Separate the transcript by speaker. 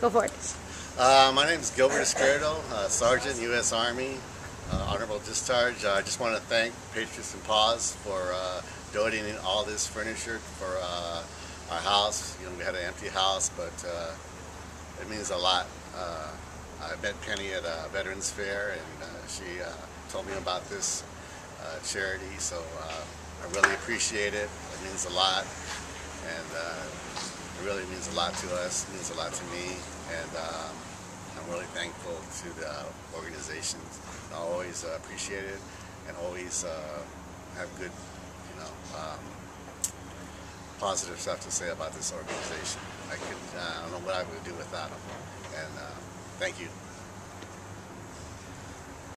Speaker 1: Go for it.
Speaker 2: Uh, my name is Gilbert Esquerdo, uh, Sergeant, U.S. Army, uh, Honorable Discharge. I just want to thank Patriots and Paws for uh, donating all this furniture for uh, our house. You know, we had an empty house, but uh, it means a lot. I met Penny at a Veterans Fair, and she told me about this charity, so I really appreciate it. It means a lot, and really means a lot to us. Means a lot to me, and um, I'm really thankful to the organization. I always uh, appreciate it, and always uh, have good, you know, um, positive stuff to say about this organization. I could, uh, I don't know what I would do without them, and uh, thank you.